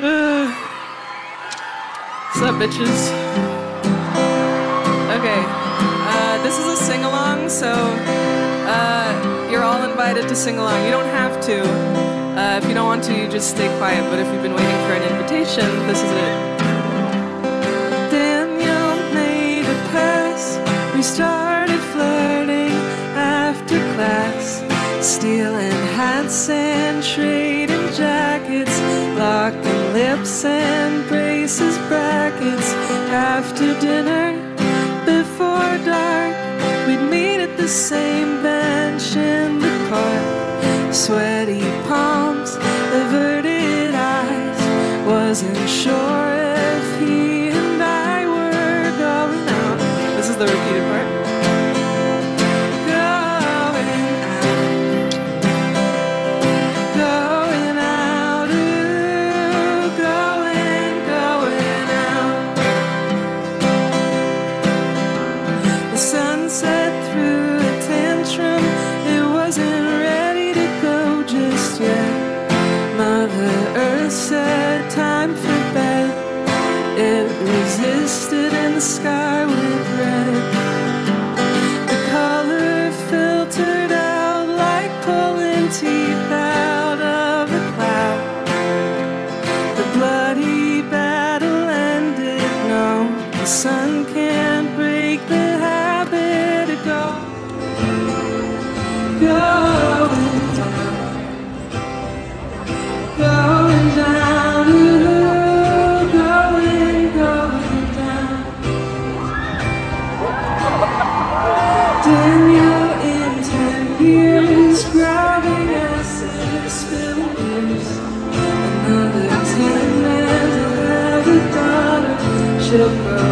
What's up, bitches? Okay, uh, this is a sing along, so uh, you're all invited to sing along. You don't have to. Uh, if you don't want to, you just stay quiet. But if you've been waiting for an invitation, this is it. Daniel made a pass. We started flirting after class, stealing hats and jackets, lips and braces brackets. After dinner, before dark, we'd meet at the same bench in the park. Sweaty palms, averted eyes. Wasn't sure if he and I were going out. This is the repeated sunset threw a tantrum. It wasn't ready to go just yet. Mother Earth said, Time for bed. It resisted, and the sky went red. The color filtered out like pulling teeth out of a cloud. The bloody battle ended. No, the sun can't break the Another